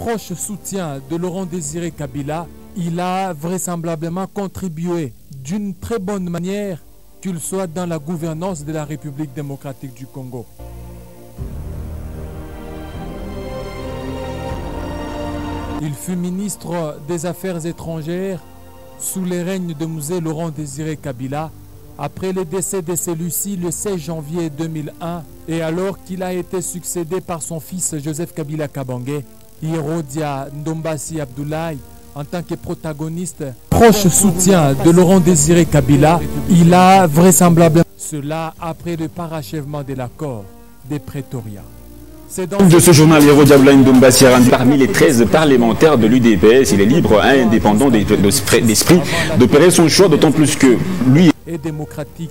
proche soutien de Laurent Désiré Kabila, il a vraisemblablement contribué d'une très bonne manière qu'il soit dans la gouvernance de la République démocratique du Congo. Il fut ministre des Affaires étrangères sous les règnes de Musée Laurent Désiré Kabila après le décès de celui-ci le 16 janvier 2001 et alors qu'il a été succédé par son fils Joseph Kabila Kabangé, Hirodia Ndombasi Abdoulaye en tant que protagoniste proche soutien de Laurent Désiré Kabila, il a vraisemblablement cela après le parachèvement de l'accord des Pretoria. De ce journal, Héros Diablaine Dombassi parmi les 13 parlementaires de l'UDPS, il est libre, et indépendant d'esprit, d'opérer son choix, d'autant plus que lui est démocratique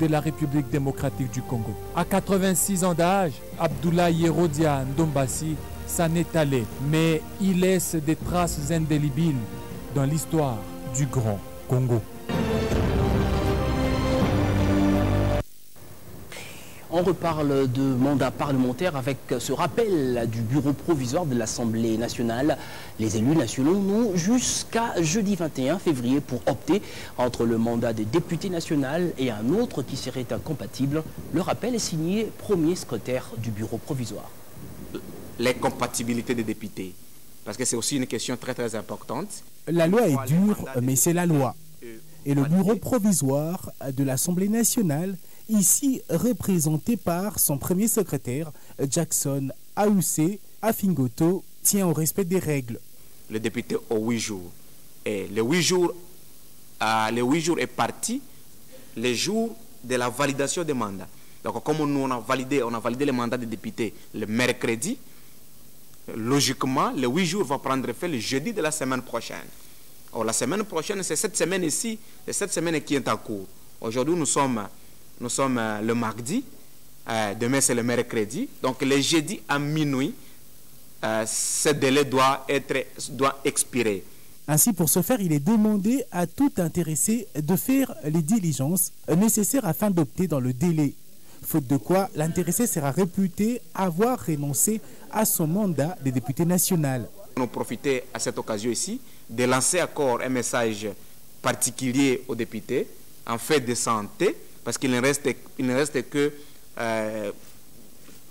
de la République démocratique du Congo. À 86 ans d'âge, Abdoulaye Hérodia Ndombassi s'en est allé, mais il laisse des traces indélébiles dans l'histoire du Grand Congo. On reparle de mandat parlementaire avec ce rappel du bureau provisoire de l'Assemblée nationale. Les élus nationaux n'ont jusqu'à jeudi 21 février pour opter entre le mandat de député national et un autre qui serait incompatible. Le rappel est signé premier secrétaire du bureau provisoire. Les compatibilités des députés, parce que c'est aussi une question très très importante. La loi est dure, mais c'est la loi. Et le bureau provisoire de l'Assemblée nationale ici représenté par son premier secrétaire, Jackson Aoussé Afingoto, tient au respect des règles. Le député aux huit jours. Et les huit jours, euh, les huit jours est parti les jours de la validation des mandats. Donc, comme nous on a validé, on a validé les mandats des députés le mercredi, logiquement, les huit jours vont prendre effet le jeudi de la semaine prochaine. Or, la semaine prochaine, c'est cette semaine ici, c'est cette semaine qui est en cours. Aujourd'hui, nous sommes euh, le mardi. Euh, demain, c'est le mercredi. Donc, le jeudi à minuit, euh, ce délai doit expirer. Ainsi, pour ce faire, il est demandé à tout intéressé de faire les diligences nécessaires afin d'opter dans le délai. Faute de quoi, l'intéressé sera réputé avoir renoncé à son mandat de député national. Nous profitons à cette occasion ici de lancer encore un message particulier aux députés en fait de santé parce qu'il ne reste, il ne reste que euh,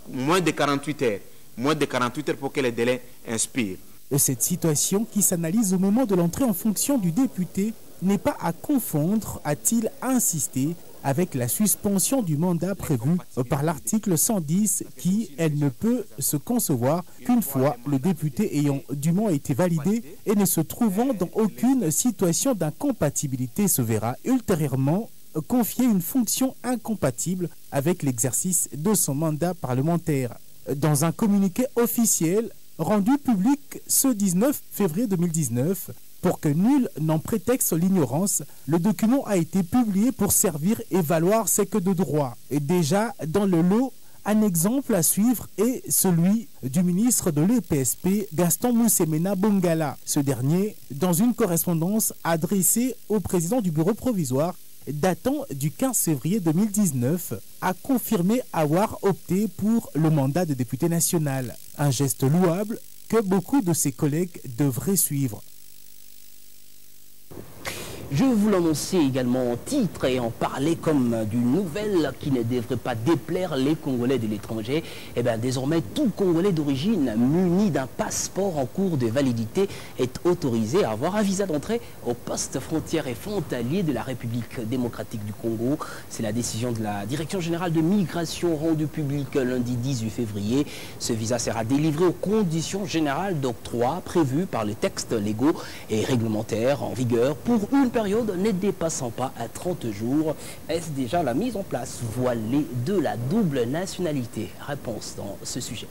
moins de 48 heures, moins de 48 heures pour que le délai inspire. Cette situation qui s'analyse au moment de l'entrée en fonction du député n'est pas à confondre, a-t-il insisté, avec la suspension du mandat prévu par l'article 110 qui, elle ne peut se concevoir qu'une fois le député ayant dûment été validé et ne se trouvant dans aucune situation d'incompatibilité se verra ultérieurement confier une fonction incompatible avec l'exercice de son mandat parlementaire. Dans un communiqué officiel rendu public ce 19 février 2019, pour que nul n'en prétexte l'ignorance, le document a été publié pour servir et valoir ce que de droit. Et déjà, dans le lot, un exemple à suivre est celui du ministre de l'EPSP, Gaston Moussemena Bongala. Ce dernier, dans une correspondance adressée au président du bureau provisoire, datant du 15 février 2019, a confirmé avoir opté pour le mandat de député national. Un geste louable que beaucoup de ses collègues devraient suivre. Je vous l'annonçais également en titre et en parler comme d'une nouvelle qui ne devrait pas déplaire les Congolais de l'étranger. Et eh bien désormais, tout Congolais d'origine muni d'un passeport en cours de validité est autorisé à avoir un visa d'entrée au poste frontière et frontalier de la République démocratique du Congo. C'est la décision de la Direction générale de migration rendue publique lundi 18 février. Ce visa sera délivré aux conditions générales d'octroi prévues par les textes légaux et réglementaires en vigueur pour une ne dépassant pas à 30 jours. Est-ce déjà la mise en place voilée de la double nationalité? Réponse dans ce sujet.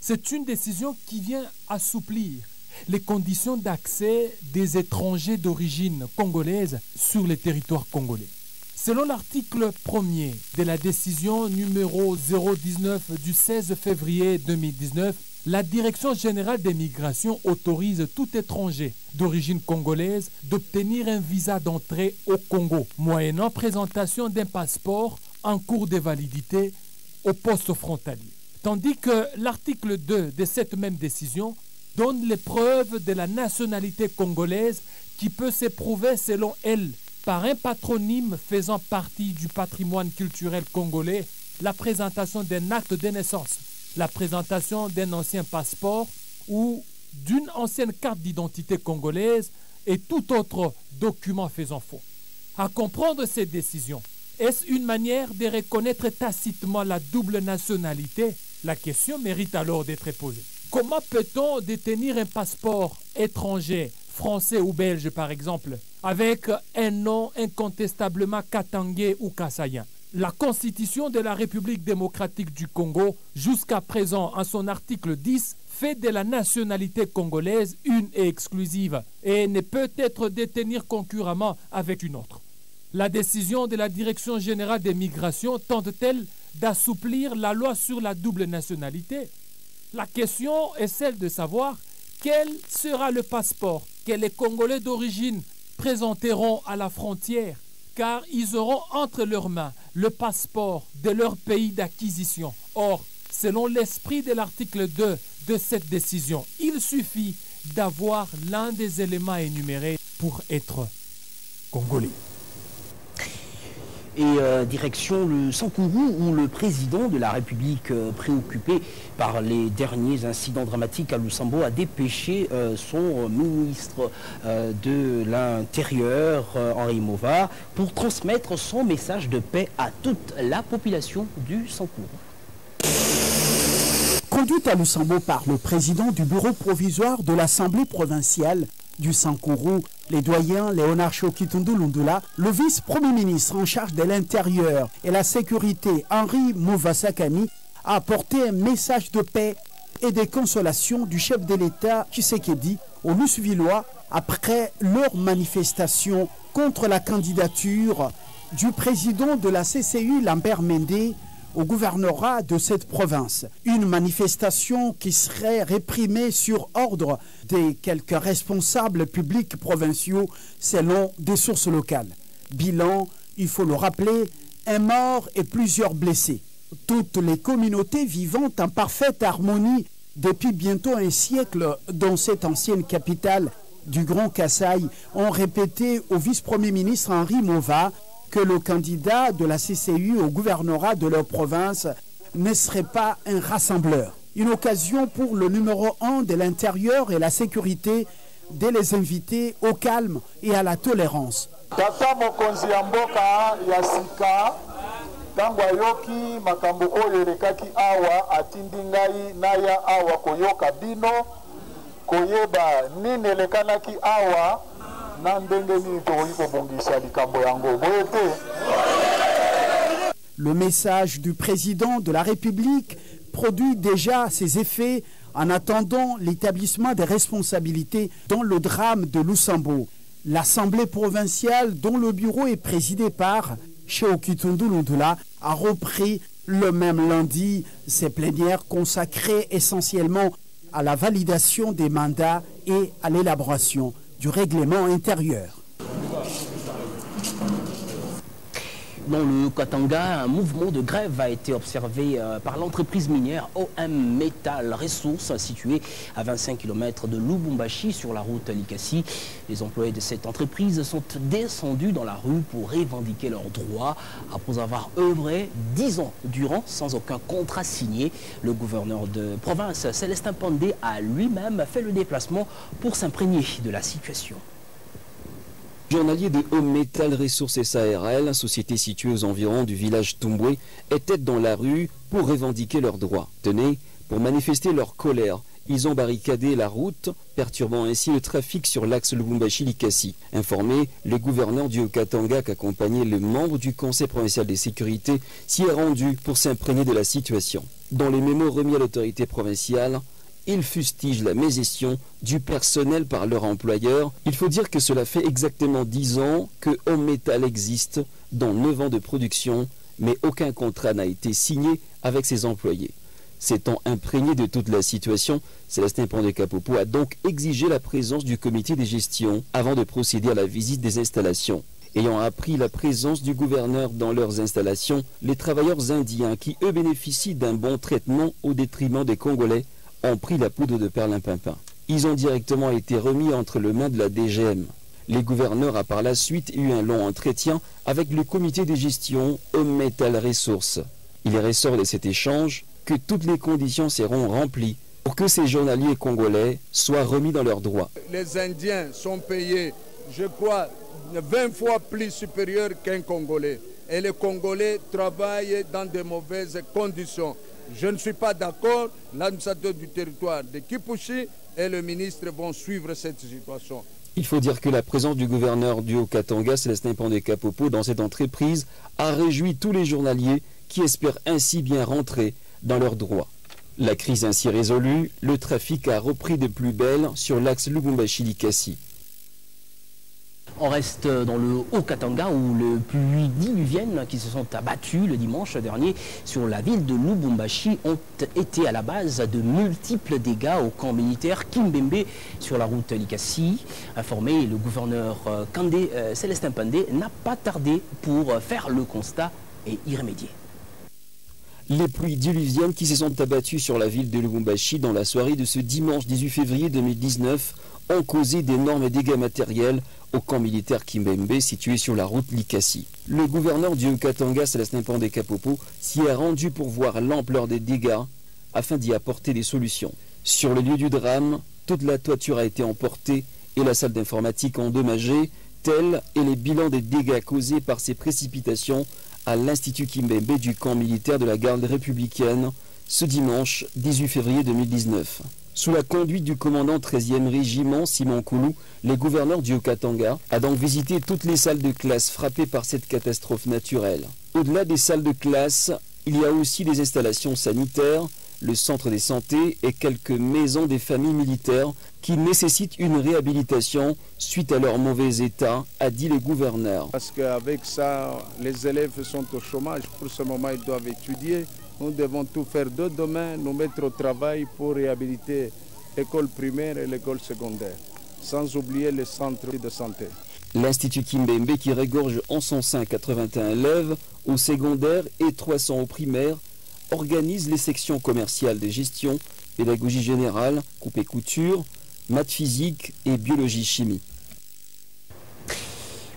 C'est une décision qui vient assouplir les conditions d'accès des étrangers d'origine congolaise sur le territoire congolais. Selon l'article 1er de la décision numéro 019 du 16 février 2019, la Direction générale des migrations autorise tout étranger d'origine congolaise d'obtenir un visa d'entrée au Congo, moyennant présentation d'un passeport en cours de validité au poste frontalier. Tandis que l'article 2 de cette même décision donne les preuves de la nationalité congolaise qui peut s'éprouver selon elle par un patronyme faisant partie du patrimoine culturel congolais, la présentation d'un acte de naissance, la présentation d'un ancien passeport ou d'une ancienne carte d'identité congolaise et tout autre document faisant faux. À comprendre ces décisions, est-ce une manière de reconnaître tacitement la double nationalité? La question mérite alors d'être posée. Comment peut-on détenir un passeport étranger, français ou belge par exemple, avec un nom incontestablement katangé ou kassayen? La Constitution de la République démocratique du Congo, jusqu'à présent en son article 10, fait de la nationalité congolaise une et exclusive et ne peut être détenir concurremment avec une autre. La décision de la Direction générale des migrations tente-t-elle d'assouplir la loi sur la double nationalité? La question est celle de savoir quel sera le passeport que les Congolais d'origine présenteront à la frontière, car ils auront entre leurs mains le passeport de leur pays d'acquisition. Or, selon l'esprit de l'article 2 de cette décision, il suffit d'avoir l'un des éléments énumérés pour être congolais et euh, direction le Sankourou où le président de la République euh, préoccupé par les derniers incidents dramatiques à Lusambo a dépêché euh, son ministre de l'Intérieur Henri Mova pour transmettre son message de paix à toute la population du Sankourou. Conduite à Lusambo par le président du bureau provisoire de l'Assemblée provinciale, du Sankourou, les doyens Léonard Chokitundu Lundula, le vice-premier ministre en charge de l'intérieur et la sécurité Henri Mouvasakani a apporté un message de paix et de consolation du chef de l'État Tshisekedi aux Lusvillois après leur manifestation contre la candidature du président de la CCU Lambert Mendé au gouvernorat de cette province. Une manifestation qui serait réprimée sur ordre des quelques responsables publics provinciaux selon des sources locales. Bilan, il faut le rappeler, un mort et plusieurs blessés. Toutes les communautés vivant en parfaite harmonie depuis bientôt un siècle dans cette ancienne capitale du Grand Kassai ont répété au vice-premier ministre Henri Mova que le candidat de la CCU au gouvernorat de leur province ne serait pas un rassembleur. Une occasion pour le numéro un de l'intérieur et la sécurité de les inviter au calme et à la tolérance. Le message du président de la République produit déjà ses effets en attendant l'établissement des responsabilités dans le drame de Lusambo. L'Assemblée provinciale, dont le bureau est présidé par Sheokitundu Lundula, a repris le même lundi ses plénières consacrées essentiellement à la validation des mandats et à l'élaboration du règlement intérieur. Dans le Katanga, un mouvement de grève a été observé euh, par l'entreprise minière OM Metal Resources, située à 25 km de Lubumbashi sur la route Likasi. Les employés de cette entreprise sont descendus dans la rue pour revendiquer leurs droits. Après avoir œuvré 10 ans durant sans aucun contrat signé, le gouverneur de province, Célestin Pandé, a lui-même fait le déplacement pour s'imprégner de la situation. Journalier de Home Metal Resources SARL, société située aux environs du village Tumbwe, étaient dans la rue pour revendiquer leurs droits. Tenez, pour manifester leur colère, ils ont barricadé la route, perturbant ainsi le trafic sur l'axe Lubumbashi-Likasi. Informé, le gouverneur du Katanga, accompagné le membre du Conseil provincial de sécurité, s'y est rendu pour s'imprégner de la situation. Dans les mémos remis à l'autorité provinciale, ils fustigent la mégestion du personnel par leur employeur. Il faut dire que cela fait exactement 10 ans que Home Metal existe, dans 9 ans de production, mais aucun contrat n'a été signé avec ses employés. S'étant imprégné de toute la situation, Célestin Pont de Capopo a donc exigé la présence du comité de gestion avant de procéder à la visite des installations. Ayant appris la présence du gouverneur dans leurs installations, les travailleurs indiens qui, eux, bénéficient d'un bon traitement au détriment des Congolais, ont pris la poudre de perlimpinpin. Ils ont directement été remis entre les mains de la DGM. Les gouverneurs a par la suite eu un long entretien avec le comité de gestion Home Metal Resources. Il ressort de cet échange que toutes les conditions seront remplies pour que ces journaliers congolais soient remis dans leurs droits. Les Indiens sont payés, je crois, 20 fois plus supérieur qu'un Congolais. Et les Congolais travaillent dans de mauvaises conditions. Je ne suis pas d'accord. L'administrateur du territoire de Kipushi et le ministre vont suivre cette situation. Il faut dire que la présence du gouverneur du Haut-Katanga, Célestin Pandé-Kapopo, dans cette entreprise a réjoui tous les journaliers qui espèrent ainsi bien rentrer dans leurs droits. La crise ainsi résolue, le trafic a repris de plus belle sur l'axe Lubumbashi-Likasi. On reste dans le Haut-Katanga où les pluies diluviennes qui se sont abattues le dimanche dernier sur la ville de Lubumbashi ont été à la base de multiples dégâts au camp militaire Kimbembe sur la route Likasi. Informé, le gouverneur euh, Kandé, euh, Célestin Pandé n'a pas tardé pour faire le constat et y remédier. Les pluies diluviennes qui se sont abattues sur la ville de Lubumbashi dans la soirée de ce dimanche 18 février 2019 ont causé d'énormes dégâts matériels au camp militaire Kimbembe situé sur la route Likasi. Le gouverneur du Katanga, Célestin Pandé Kapopo, s'y est rendu pour voir l'ampleur des dégâts afin d'y apporter des solutions. Sur le lieu du drame, toute la toiture a été emportée et la salle d'informatique endommagée, tels et les bilans des dégâts causés par ces précipitations à l'Institut Kimbembe du camp militaire de la garde républicaine ce dimanche 18 février 2019. Sous la conduite du commandant 13e régiment Simon Koulou, les gouverneurs du Okatanga a donc visité toutes les salles de classe frappées par cette catastrophe naturelle. Au-delà des salles de classe, il y a aussi des installations sanitaires, le centre des santé et quelques maisons des familles militaires qui nécessitent une réhabilitation suite à leur mauvais état, a dit le gouverneur. Parce qu'avec ça, les élèves sont au chômage. Pour ce moment, ils doivent étudier. Nous devons tout faire de demain, nous mettre au travail pour réhabiliter l'école primaire et l'école secondaire, sans oublier les centres de santé. L'Institut Kimbembe, qui regorge en son sein 81 élèves au secondaire et 300 au primaire, organise les sections commerciales de gestion, pédagogie générale, coupe et couture, maths physique et biologie chimie.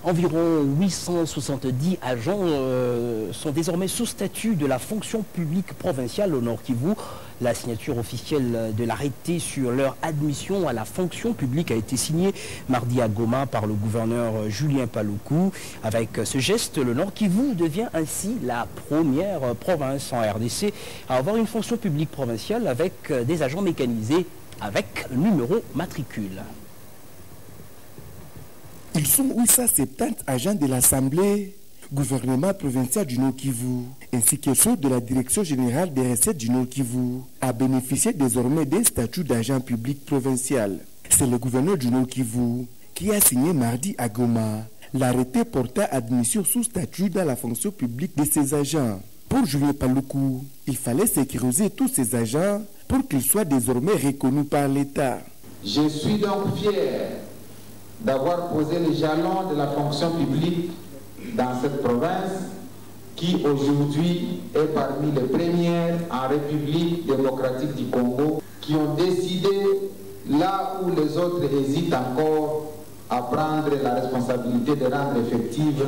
Environ 870 agents euh, sont désormais sous statut de la fonction publique provinciale au Nord Kivu. La signature officielle de l'arrêté sur leur admission à la fonction publique a été signée mardi à Goma par le gouverneur Julien Paloukou. Avec ce geste, le Nord Kivu devient ainsi la première province en RDC à avoir une fonction publique provinciale avec des agents mécanisés avec numéro matricule. Sont 870 agents de l'Assemblée, gouvernement provincial du Nord Kivu, ainsi que ceux de la Direction générale des recettes du Nord Kivu, à bénéficier désormais d'un statut d'agent public provincial. C'est le gouverneur du Nord Kivu qui a signé mardi à Goma l'arrêté portant admission sous statut dans la fonction publique de ces agents. Pour Julien Paloukou, il fallait sécuriser tous ces agents pour qu'ils soient désormais reconnus par l'État. Je suis donc fier d'avoir posé les jalons de la fonction publique dans cette province qui aujourd'hui est parmi les premières en République démocratique du Congo qui ont décidé, là où les autres hésitent encore, à prendre la responsabilité de rendre effective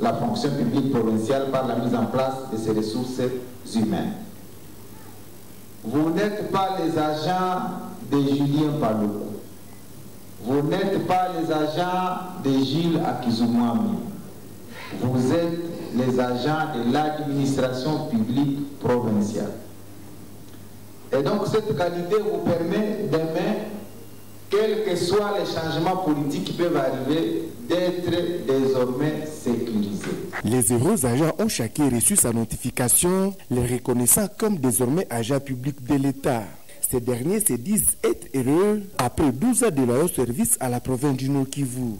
la fonction publique provinciale par la mise en place de ces ressources humaines. Vous n'êtes pas les agents de Julien Paloukou. Vous n'êtes pas les agents de Gilles Akizumwami. Vous êtes les agents de l'administration publique provinciale. Et donc cette qualité vous permet demain, quels que soient les changements politiques qui peuvent arriver, d'être désormais sécurisés. Les heureux agents ont chacun reçu sa notification, les reconnaissant comme désormais agents publics de l'État. Ces derniers se disent être heureux après 12 ans de loyaux service à la province du Nord Kivu.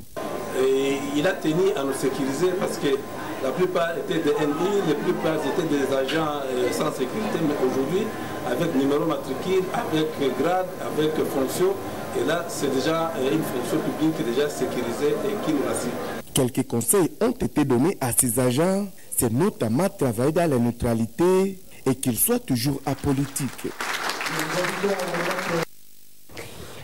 Et il a tenu à nous sécuriser parce que la plupart étaient des NI, les plupart étaient des agents euh, sans sécurité, mais aujourd'hui, avec numéro matricule, avec grade, avec fonction, et là, c'est déjà une fonction publique déjà sécurisée et qui nous rassure. Quelques conseils ont été donnés à ces agents, c'est notamment travailler dans la neutralité et qu'ils soient toujours apolitiques.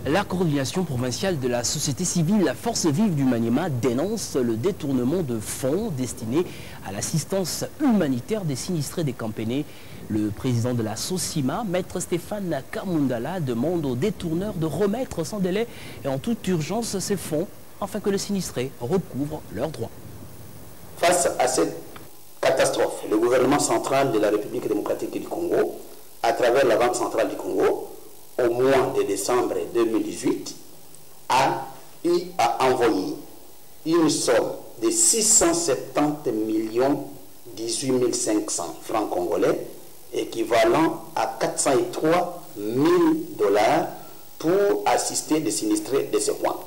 La coordination provinciale de la société civile, la Force vive du Maniema, dénonce le détournement de fonds destinés à l'assistance humanitaire des sinistrés des Campénés. Le président de la SOCIMA, maître Stéphane Kamundala, demande aux détourneurs de remettre sans délai et en toute urgence ces fonds afin que les sinistrés recouvrent leurs droits. Face à cette catastrophe, le gouvernement central de la République démocratique du Congo, à travers la Banque centrale du Congo, au mois de décembre 2018, a eu à envoyer une somme de 670 millions 18 500 francs congolais, équivalent à 403 000 dollars pour assister les sinistrés de ce point.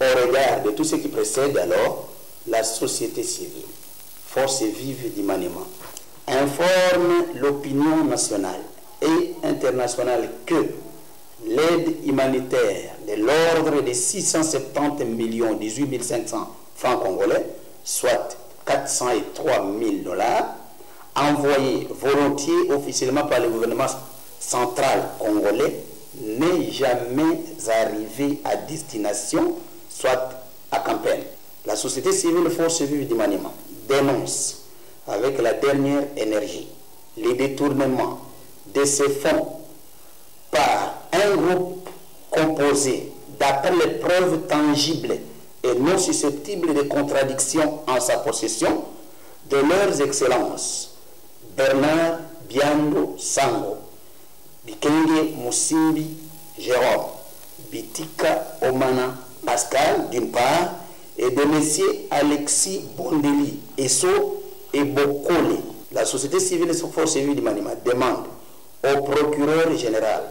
Au regard de tout ce qui précède alors, la société civile, force vive du maniement, informe l'opinion nationale et internationale que l'aide humanitaire de l'ordre de 670 millions 18 500 francs congolais, soit 403 000 dollars, envoyée volontiers officiellement par le gouvernement central congolais, n'est jamais arrivée à destination, soit à campagne. La société civile Force Vive du Maniement dénonce avec la dernière énergie les détournements de ces fonds par un groupe composé, d'après les preuves tangibles et non susceptibles de contradiction en sa possession, de leurs excellences Bernard Biando Sango, Bikenge Musimbi Jérôme, Bitika Omana Pascal d'une part, et de M. Alexis Bondeli, Esso et Bokole. La société civile et force civile du Manima demande au procureur général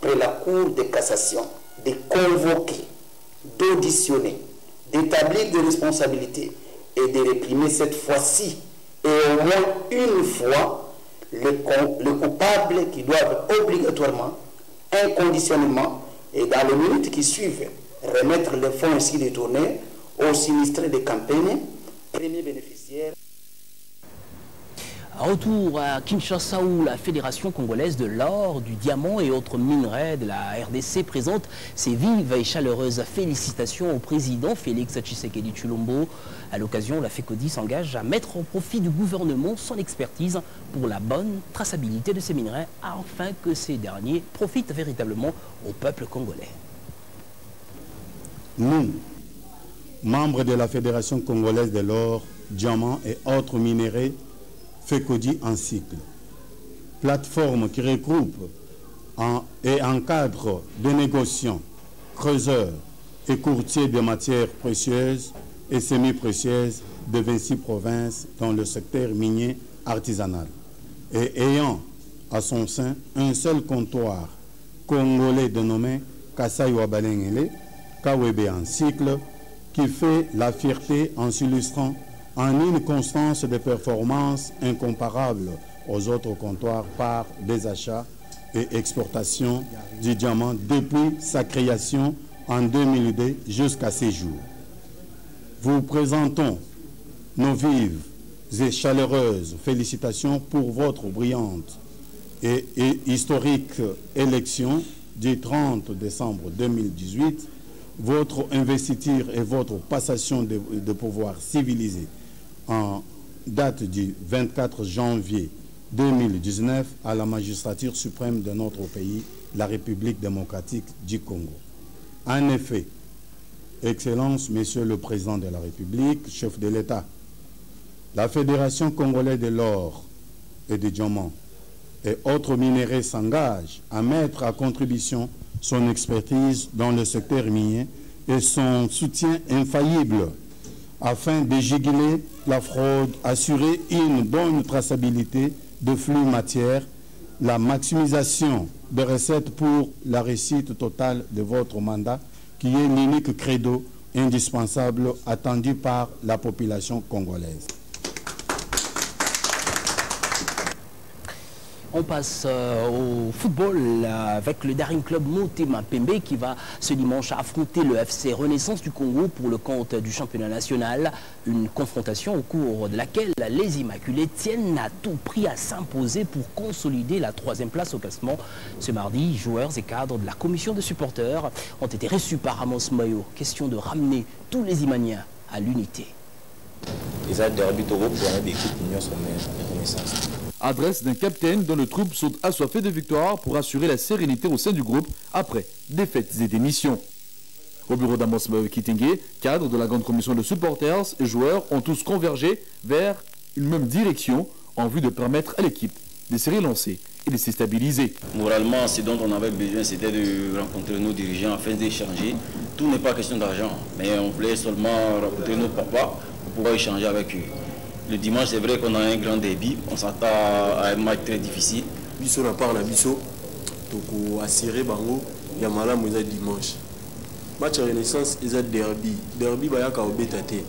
près la Cour de cassation de convoquer, d'auditionner, d'établir des responsabilités et de réprimer cette fois-ci et au moins une fois le, le coupable qui doivent obligatoirement, inconditionnellement et dans les minutes qui suivent, remettre les fonds ainsi détournés aux sinistrés des campagnes, premiers bénéficiaires. Retour à Kinshasa où la Fédération congolaise de l'or, du diamant et autres minerais de la RDC présente ses vives et chaleureuses félicitations au président Félix Tshisekedi Chulombo. À l'occasion, la FECODI s'engage à mettre au profit du gouvernement son expertise pour la bonne traçabilité de ces minerais afin que ces derniers profitent véritablement au peuple congolais. Nous, membres de la Fédération congolaise de l'or, diamant et autres minéraux, FECODI en cycle. Plateforme qui regroupe et encadre des négociants, creuseurs et courtiers de matières précieuses et semi-précieuses de 26 provinces dans le secteur minier artisanal et ayant à son sein un seul comptoir congolais dénommé Kasai Wabalengele, KWB en cycle, qui fait la fierté en s'illustrant en une constance de performance incomparable aux autres comptoirs par des achats et exportations du diamant depuis sa création en 2002 jusqu'à ces jours. Vous présentons nos vives et chaleureuses félicitations pour votre brillante et, historique élection du 30 décembre 2018, votre investiture et votre passation de, de pouvoir civilisé en date du 24 janvier 2019 à la magistrature suprême de notre pays, la République démocratique du Congo. En effet, Excellence, Monsieur le Président de la République, chef de l'État, la Fédération congolaise de l'or et des diamants et autres minéraux s'engage à mettre à contribution son expertise dans le secteur minier et son soutien infaillible afin de juguler la fraude, assurer une bonne traçabilité de flux matière, la maximisation des recettes pour la réussite totale de votre mandat, qui est l'unique credo indispensable attendu par la population congolaise. On passe euh, au football euh, avec le Daring Club Motema Pembe qui va ce dimanche affronter le FC Renaissance du Congo pour le compte du championnat national. Une confrontation au cours de laquelle les Immaculés tiennent à tout prix à s'imposer pour consolider la troisième place au classement. Ce mardi, joueurs et cadres de la commission de supporters ont été reçus par Ramos Mayo. Question de ramener tous les Imaniens à l'unité. Adresse d'un capitaine dont le troupe sont assoiffés de victoire pour assurer la sérénité au sein du groupe après défaites et démissions. Au bureau d'Amos Kitenge, cadre de la grande commission de supporters et joueurs ont tous convergé vers une même direction en vue de permettre à l'équipe de se relancer et de se stabiliser. Moralement, ce dont on avait besoin, c'était de rencontrer nos dirigeants afin d'échanger. Tout n'est pas question d'argent, mais on voulait seulement rencontrer nos papas pour pouvoir échanger avec eux. Le dimanche, c'est vrai qu'on a un grand débit, on s'attend à un match très difficile. biso na part na biso tokoassire bango ya malamu eza dimanche match ya renaissance eza derby derby bayaka kobeta te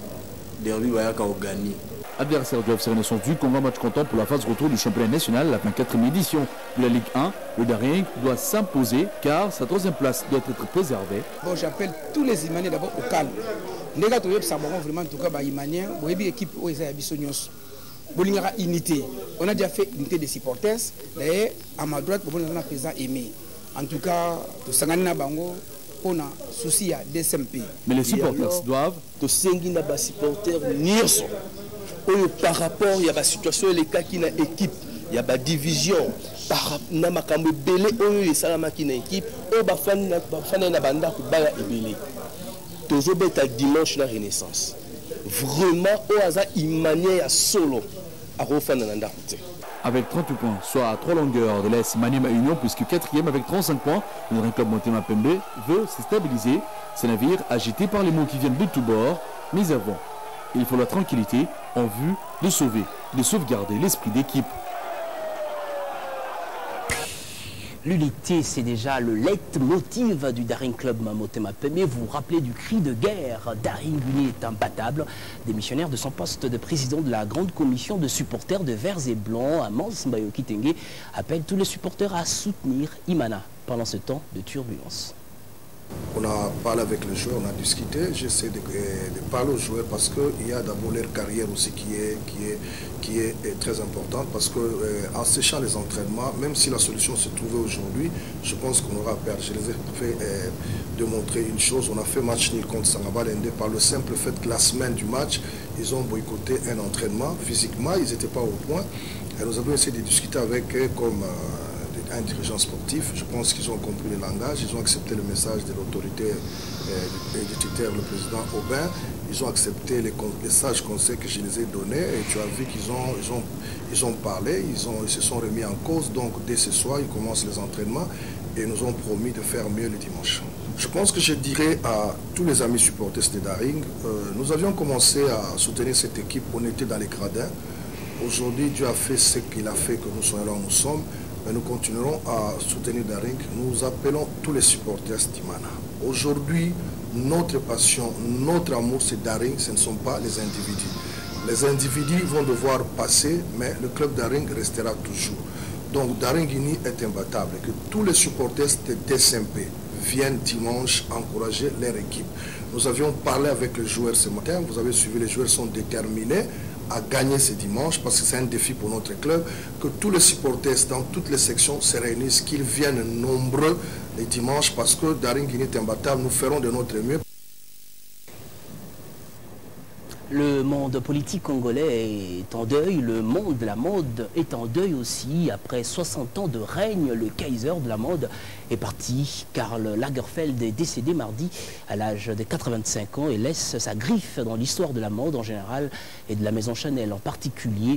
derby bayaka koganie Adversaire du FC Renaissance du Congo, match comptant pour la phase retour du championnat national, la 24e édition de la Ligue 1. Le Daring doit s'imposer car sa troisième place doit être préservée. Bon, j'appelle tous les Imaniens d'abord au calme. Ndenge toyebisa bango vraiment en tout cas baimanien boyebi équipe oyo eza ya biso nyonso. Bolingaka unité. On a déjà fait unité des supporters. D'ailleurs à ma droite bobona na président aimé. En tout cas tosangani na bango mpona souci ya dcmp mais les supporters doivent tosengi na basupporter nyonso. Oyo par rapport ya basituation elekaki na équipe ya badivision na makambo ebele oyo esalamaki na équipe oyo bafandai na bandako baya ebele dimanche na renaissance vraiment oyo aza imanie ya solo akofanda avec 38 points, soit à trois longueurs de l'AS Maniema Union, puisque quatrième avec 35 points, le Club Montema Pembe veut se stabiliser. Ces navires agités par les mots qui viennent de tous bords, mais avant, il faut la tranquillité en vue de sauver, de sauvegarder l'esprit d'équipe. L'unité, c'est déjà le leitmotiv du Daring Club Mamotema Pembe. Vous vous rappelez du cri de guerre Daring Uni est imbattable. Démissionnaire de son poste de président de la grande commission de supporters de Verts et Blancs, Amans Mbayoki Tengue, appelle tous les supporters à soutenir Imana pendant ce temps de turbulence. On a parlé avec les joueurs, on a discuté. J'essaie de, de, parler aux joueurs parce qu'il y a d'abord leur carrière aussi qui est, est très importante. Parce qu'en euh, séchant les entraînements, même si la solution se trouvait aujourd'hui, je pense qu'on aura perdu. Je les ai fait euh, démontrer une chose. On a fait match nul contre Sangabalende par le simple fait que la semaine du match, ils ont boycotté un entraînement. Physiquement, ils n'étaient pas au point. Et nous avons essayé de discuter avec eux comme. Euh, un dirigeant sportif. Je pense qu'ils ont compris le langage, ils ont accepté le message de l'autorité euh, du tuteur, le président Aubin. Ils ont accepté les, les, sages conseils que je les ai donnés et tu as vu qu'ils ont, ils ont, ils ont parlé, ils, ont, ils se sont remis en cause. Donc dès ce soir, ils commencent les entraînements et nous ont promis de faire mieux le dimanche. Je pense que je dirais à tous les amis supporters de Daring, euh, nous avions commencé à soutenir cette équipe, on était dans les gradins. Aujourd'hui, Dieu a fait ce qu'il a fait que nous soyons là où nous sommes. Nous continuerons à soutenir Daring. Nous appelons tous les supporters d'Imana. Aujourd'hui, notre passion, notre amour, c'est Daring, ce ne sont pas les individus. Les individus vont devoir passer, mais le club Daring restera toujours. Donc Daring Uni est imbattable. Que tous les supporters de DSMP viennent dimanche encourager leur équipe. Nous avions parlé avec les joueurs ce matin. Vous avez suivi, les joueurs sont déterminés à gagner ce dimanche parce que c'est un défi pour notre club, que tous les supporters dans toutes les sections se réunissent, qu'ils viennent nombreux les dimanches parce que Daring est imbattable, nous ferons de notre mieux. Le monde politique congolais est en deuil, le monde de la mode est en deuil aussi. Après 60 ans de règne, le Kaiser de la mode est parti. Karl Lagerfeld est décédé mardi à l'âge de 85 ans et laisse sa griffe dans l'histoire de la mode en général et de la maison Chanel en particulier.